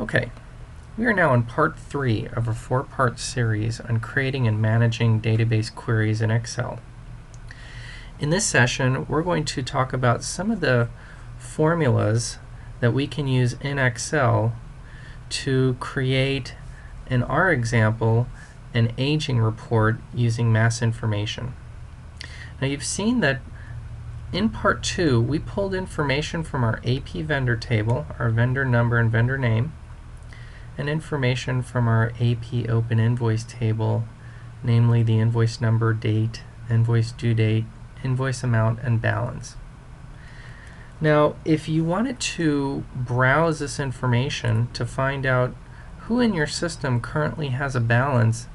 Okay, we are now in part three of a four-part series on creating and managing database queries in Excel. In this session, we're going to talk about some of the formulas that we can use in Excel to create, in our example, an aging report using MAS information. Now you've seen that in part two, we pulled information from our AP vendor table, our vendor number and vendor name, and information from our AP Open Invoice table, namely the invoice number, date, invoice due date, invoice amount, and balance. Now, if you wanted to browse this information to find out who in your system currently has a balance,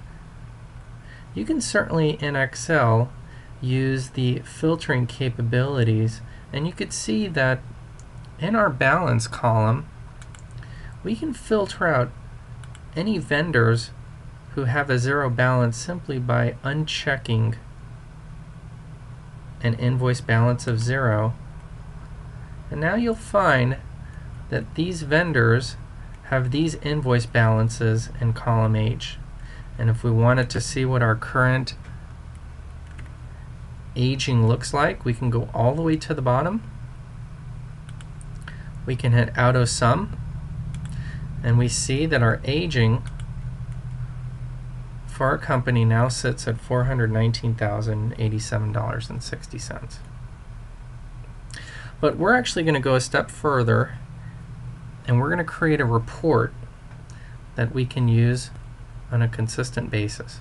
you can certainly in Excel use the filtering capabilities and you could see that in our balance column we can filter out any vendors who have a zero balance simply by unchecking an invoice balance of zero. And now you'll find that these vendors have these invoice balances in column H. And if we wanted to see what our current aging looks like, we can go all the way to the bottom. We can hit auto sum and we see that our aging for our company now sits at $419,087.60. But we're actually going to go a step further and we're going to create a report that we can use on a consistent basis.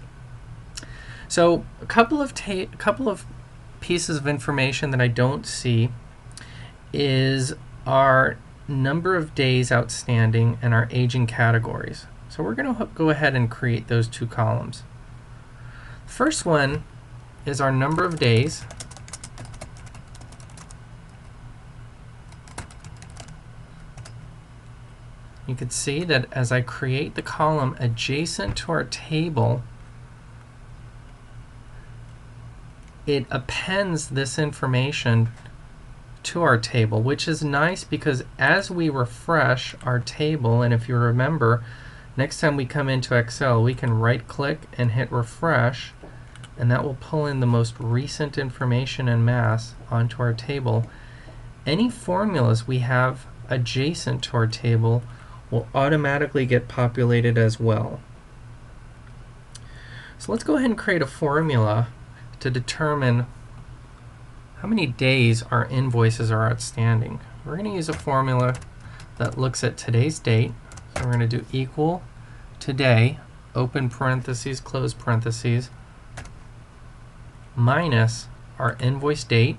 So a couple of a couple of pieces of information that I don't see is our number of days outstanding, and our aging categories. So we're going to go ahead and create those two columns. First one is our number of days. You can see that as I create the column adjacent to our table, it appends this information to our table, which is nice because as we refresh our table, and if you remember, next time we come into Excel, we can right click and hit refresh, and that will pull in the most recent information in MAS onto our table. Any formulas we have adjacent to our table will automatically get populated as well. So let's go ahead and create a formula to determine how many days our invoices are outstanding. We're going to use a formula that looks at today's date. So we're going to do equal today, open parentheses, close parentheses, minus our invoice date.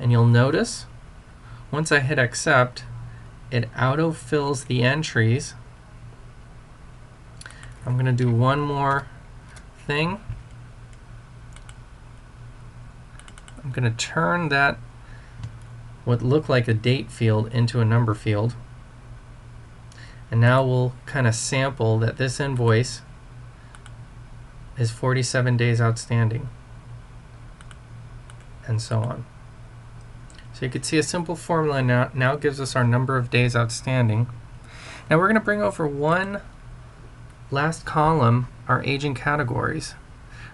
And you'll notice once I hit accept, it auto fills the entries. I'm going to do one more thing. Going to turn that what looked like a date field into a number field. And now we'll kind of sample that this invoice is 47 days outstanding and so on. So you can see a simple formula now, now gives us our number of days outstanding. Now we're going to bring over one last column, our aging categories.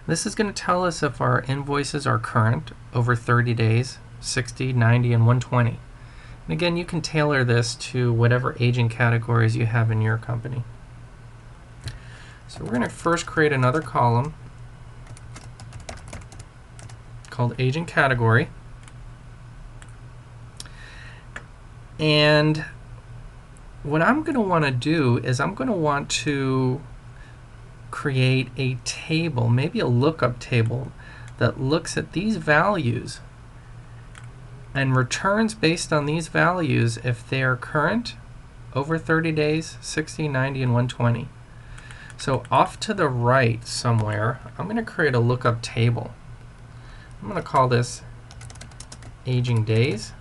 This is going to tell us if our invoices are current over 30 days, 60, 90, and 120. And again, you can tailor this to whatever aging categories you have in your company. So we're going to first create another column called aging category. And what I'm going to want to do is I'm going to want to create a table, maybe a lookup table, that looks at these values and returns based on these values if they are current, over 30 days, 60, 90, and 120. So off to the right somewhere, I'm going to create a lookup table. I'm going to call this aging days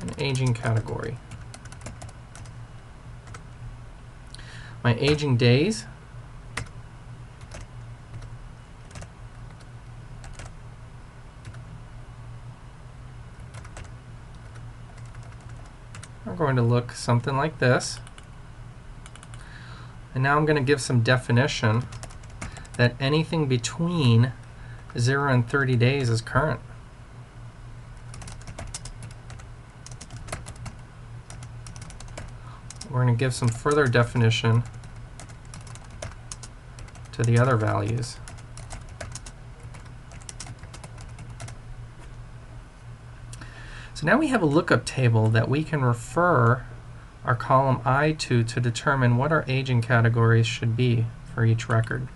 and aging category. My aging days. are going to look something like this. And now I'm going to give some definition that anything between 0 and 30 days is current. We're going to give some further definition to the other values. So now we have a lookup table that we can refer our column I to to determine what our aging categories should be for each record.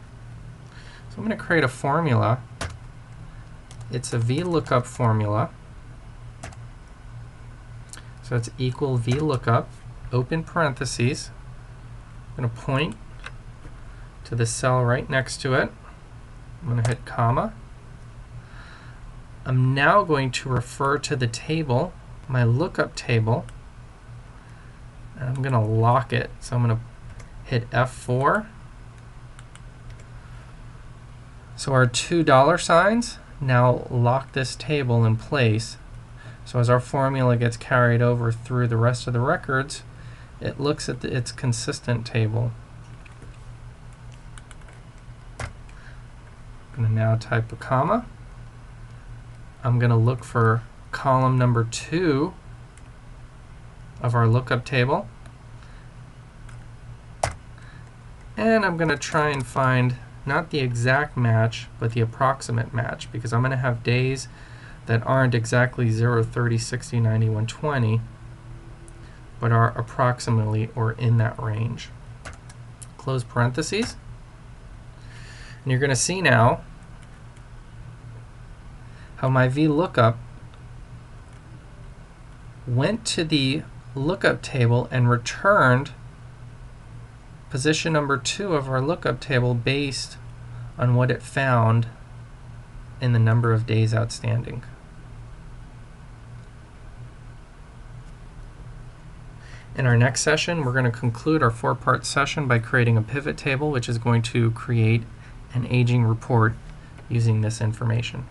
So I'm going to create a formula. It's a VLOOKUP formula. So it's equal VLOOKUP, open parentheses. I'm going to point to the cell right next to it. I'm going to hit comma. I'm now going to refer to the table, my lookup table, and I'm going to lock it. So I'm going to hit F4. So our two dollar signs now lock this table in place. So as our formula gets carried over through the rest of the records, it looks at the, its consistent table. I'm going to now type a comma. I'm going to look for column number two of our lookup table. And I'm going to try and find not the exact match, but the approximate match, because I'm going to have days that aren't exactly 0, 30, 60, 90, 120, but are approximately or in that range. Close parentheses. And you're going to see now how my VLOOKUP went to the lookup table and returned position number two of our lookup table based on what it found in the number of days outstanding. In our next session, we're going to conclude our four-part session by creating a pivot table, which is going to create an aging report using this information.